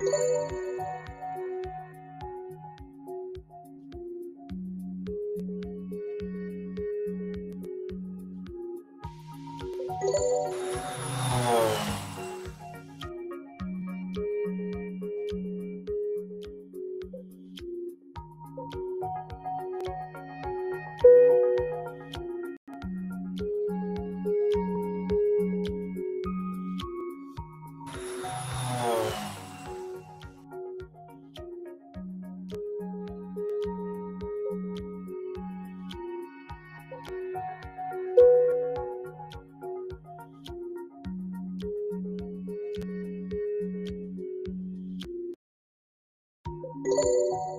Música Música